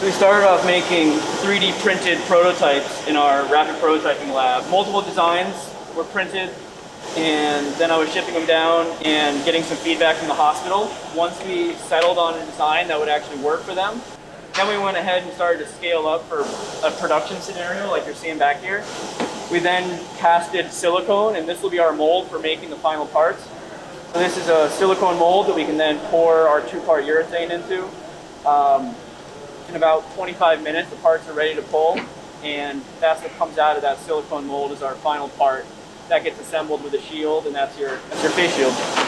We started off making 3D printed prototypes in our rapid prototyping lab. Multiple designs were printed and then I was shipping them down and getting some feedback from the hospital. Once we settled on a design that would actually work for them, then we went ahead and started to scale up for a production scenario like you're seeing back here. We then casted silicone and this will be our mold for making the final parts. So this is a silicone mold that we can then pour our two-part urethane into. Um, in about 25 minutes, the parts are ready to pull and that's what comes out of that silicone mold is our final part that gets assembled with a shield, and that's your, that's your face shield.